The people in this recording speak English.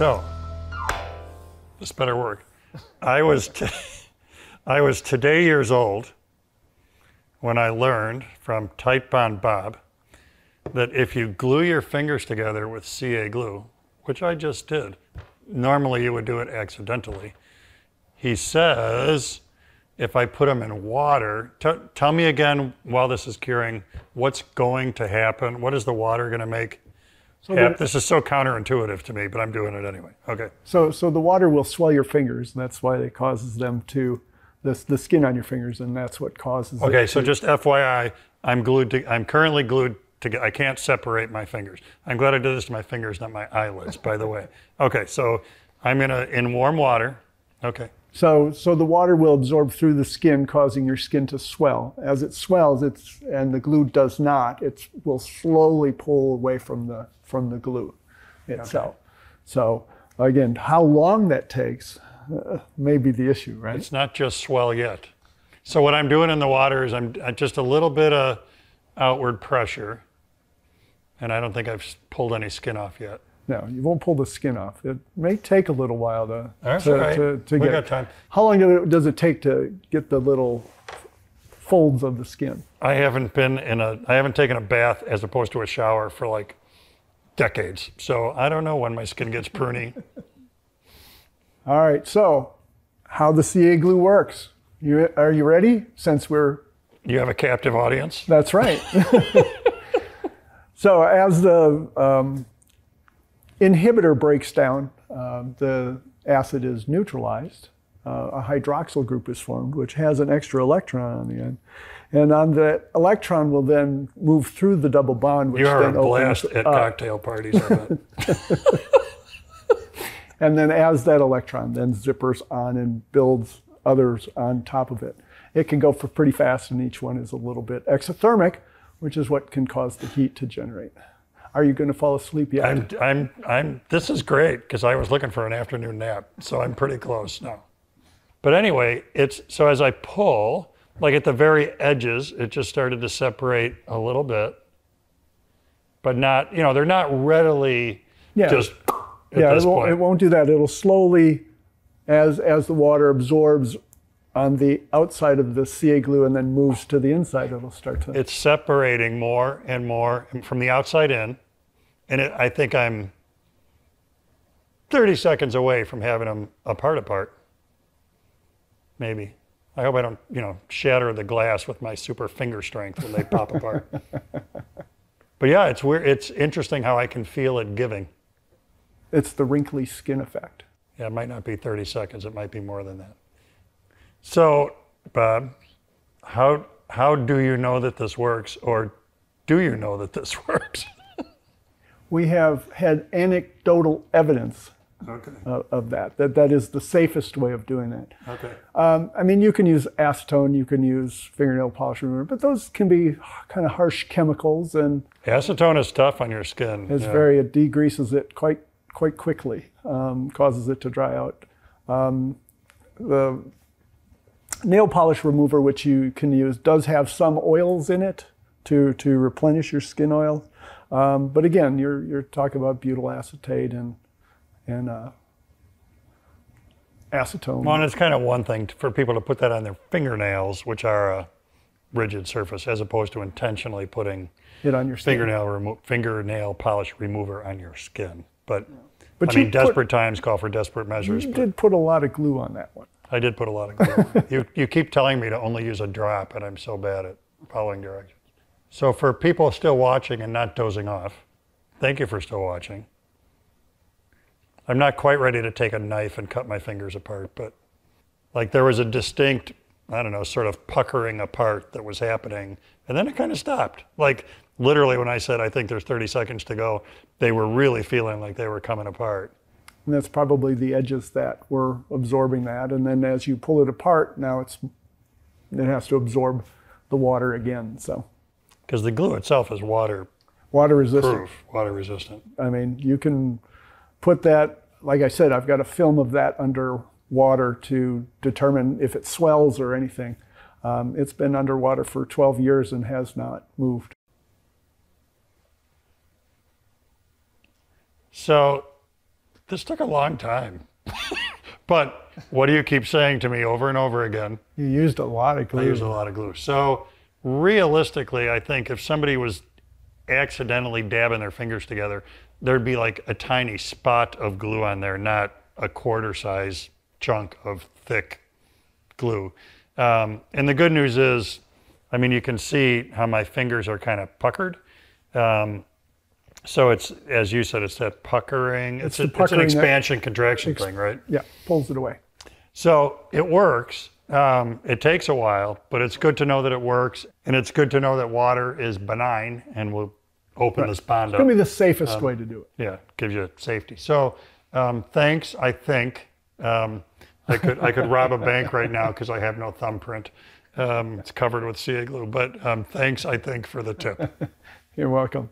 So, this better work. I was, t- I was today years old when I learned from Titebond Bob that if you glue your fingers together with CA glue, which I just did, normally you would do it accidentally. He says if I put them in water, t- tell me again while this is curing, what's going to happen? What is the water going to make? So, hap- the, this is so counterintuitive to me, but I'm doing it anyway. Okay. so, so the water will swell your fingers, and that's why it causes them to, the, the skin on your fingers, and that's what causes it Okay, so to- just FYI, I'm glued to, I'm currently glued to, I can't separate my fingers. I'm glad I did this to my fingers, not my eyelids, by the way. Okay, so I'm in a, in warm water. Okay. So, so the water will absorb through the skin, causing your skin to swell. As it swells, it's and the glue does not. It will slowly pull away from the from the glue itself. So, again, how long that takes uh, may be the issue, right? It's not just swell yet. So what I'm doing in the water is I'm just a little bit of outward pressure, and I don't think I've pulled any skin off yet. No, you won't pull the skin off. It may take a little while to That's to, right. to, to We get. got time. How long it- does it take to get the little folds of the skin? I haven't been in a, I haven't taken a bath as opposed to a shower for like decades. So I don't know when my skin gets pruny. All right, so how the CA glue works. You, are you ready? Since we're You have a captive audience. That's right. so as the um, inhibitor breaks down, um, the acid is neutralized. Uh, a hydroxyl group is formed, which has an extra electron on the end. And on the electron will then move through the double bond, which You are a then opens blast at up. cocktail parties. And then as that electron then zippers on and builds others on top of it. It can go for pretty fast, and each one is a little bit exothermic, which is what can cause the heat to generate. Are you going to fall asleep yet? I'm, I'm, I'm, this is great because I was looking for an afternoon nap. So I'm pretty close now. But anyway, it's, so as I pull, like at the very edges, it just started to separate a little bit, but not, you know, they're not readily Yeah. just at yeah, this it won't, it won't do that. It'll slowly, as as the water absorbs on the outside of the CA glue and then moves to the inside, it'll start to. it's separating more and more from the outside in. And it, I think I'm 30 seconds away from having them apart apart. Maybe. I hope I don't, you know, shatter the glass with my super finger strength when they pop apart. But yeah, it's weird. It's interesting how I can feel it giving. it's the wrinkly skin effect. Yeah, it might not be 30 seconds. It might be more than that. So, Bob, how how do you know that this works, or do you know that this works? We have had anecdotal evidence Okay. of, of that. That that is the safest way of doing that. Okay. Um, I mean, you can use acetone, you can use fingernail polish remover, but those can be kind of harsh chemicals, and Acetone is tough on your skin. it's yeah. very it degreases it quite quite quickly, um, causes it to dry out. Um, the nail polish remover, which you can use, does have some oils in it to to replenish your skin oil, um, but again, you're you're talking about butyl acetate and and uh, acetone. Well, and it's kind of one thing for people to put that on their fingernails, which are a rigid surface, as opposed to intentionally putting it on your skin. fingernail remo- fingernail polish remover on your skin. But, But I mean, put- desperate times call for desperate measures. You but did put a lot of glue on that one. I did put a lot of glue. you you keep telling me to only use a drop, and I'm so bad at following directions. So for people still watching and not dozing off, thank you for still watching. I'm not quite ready to take a knife and cut my fingers apart, but like there was a distinct, I don't know, sort of puckering apart that was happening, and then it kind of stopped. Like literally, when I said I think there's 30 seconds to go, they were really feeling like they were coming apart. And that's probably the edges that were absorbing that. And then as you pull it apart, now it's it has to absorb the water again. So Because the glue itself is water water resistant. water resistant. I mean, you can put that, like I said, I've got a film of that under water to determine if it swells or anything. Um, it's been underwater for 12 years and has not moved. So this took a long time. but what do you keep saying to me over and over again? You used a lot of glue. I glue. use a lot of glue. So realistically, I think if somebody was accidentally dabbing their fingers together, there'd be like a tiny spot of glue on there, not a quarter size chunk of thick glue. Um, and the good news is, I mean, you can see how my fingers are kind of puckered. Um, so it's, as you said, it's that puckering. It's, the a, it's an puckering that- expansion contraction thing, right? Yeah, pulls it away. So it works. Um, it takes a while, but it's good to know that it works, and it's good to know that water is benign and will open this pond It's gonna up. be the safest Um, way to do it. Yeah, gives you safety. So um, thanks. I think um, I could I could rob a bank right now because I have no thumbprint. Um, it's covered with sea glue, but um, thanks. I think for the tip. You're welcome.